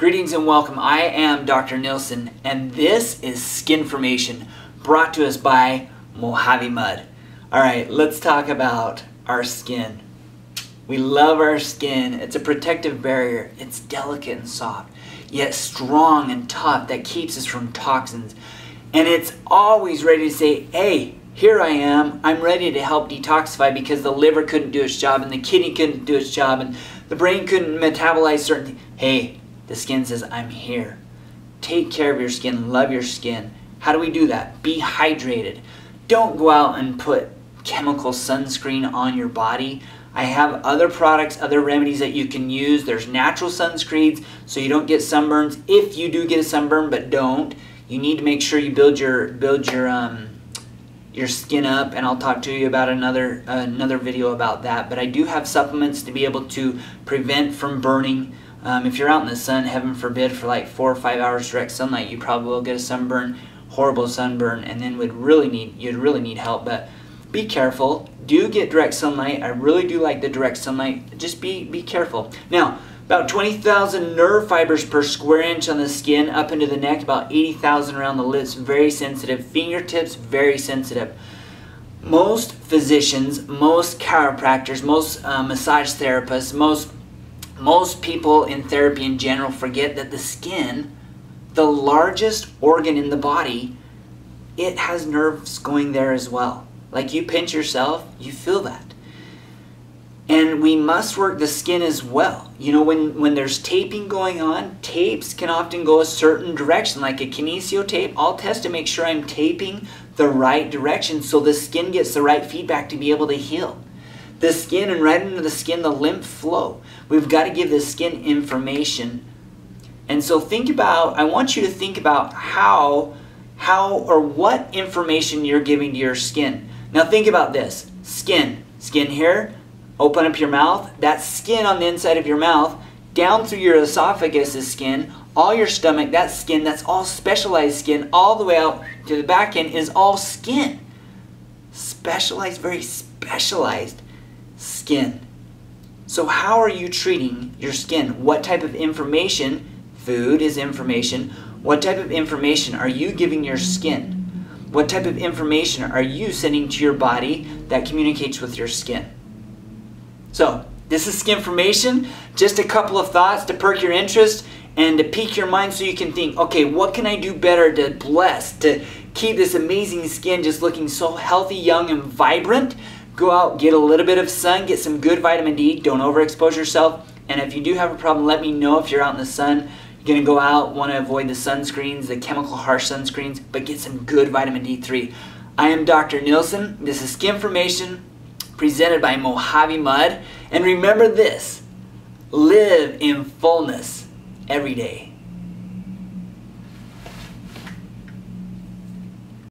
Greetings and welcome. I am Dr. Nilsson, and this is Skin Skinformation brought to us by Mojave Mud. All right, let's talk about our skin. We love our skin. It's a protective barrier. It's delicate and soft, yet strong and tough that keeps us from toxins. And it's always ready to say, hey, here I am. I'm ready to help detoxify because the liver couldn't do its job and the kidney couldn't do its job and the brain couldn't metabolize certain. Hey, the skin says, I'm here. Take care of your skin. Love your skin. How do we do that? Be hydrated. Don't go out and put chemical sunscreen on your body. I have other products, other remedies that you can use. There's natural sunscreens so you don't get sunburns. If you do get a sunburn, but don't, you need to make sure you build your build your um, your skin up and I'll talk to you about another uh, another video about that but I do have supplements to be able to prevent from burning um, if you're out in the sun heaven forbid for like four or five hours direct sunlight you probably will get a sunburn horrible sunburn and then would really need you'd really need help. But be careful. Do get direct sunlight. I really do like the direct sunlight. Just be be careful. Now about 20,000 nerve fibers per square inch on the skin up into the neck, about 80,000 around the lips, very sensitive. Fingertips, very sensitive. Most physicians, most chiropractors, most uh, massage therapists, most, most people in therapy in general forget that the skin, the largest organ in the body, it has nerves going there as well. Like you pinch yourself, you feel that. And we must work the skin as well. You know, when, when there's taping going on, tapes can often go a certain direction, like a kinesio tape. I'll test to make sure I'm taping the right direction so the skin gets the right feedback to be able to heal. The skin and right into the skin, the lymph flow. We've got to give the skin information. And so think about, I want you to think about how, how or what information you're giving to your skin. Now think about this. Skin. Skin here, Open up your mouth. That skin on the inside of your mouth, down through your esophagus is skin. All your stomach, that skin, that's all specialized skin, all the way out to the back end is all skin. Specialized, very specialized skin. So how are you treating your skin? What type of information, food is information, what type of information are you giving your skin? What type of information are you sending to your body that communicates with your skin? So, this is skin information. Just a couple of thoughts to perk your interest and to pique your mind so you can think, okay, what can I do better to bless, to keep this amazing skin just looking so healthy, young, and vibrant? Go out, get a little bit of sun, get some good vitamin D. Don't overexpose yourself. And if you do have a problem, let me know if you're out in the sun. You're to go out, want to avoid the sunscreens, the chemical harsh sunscreens, but get some good vitamin D3. I am Dr. Nilsson. This is Skin Skinformation presented by Mojave Mud. And remember this live in fullness every day.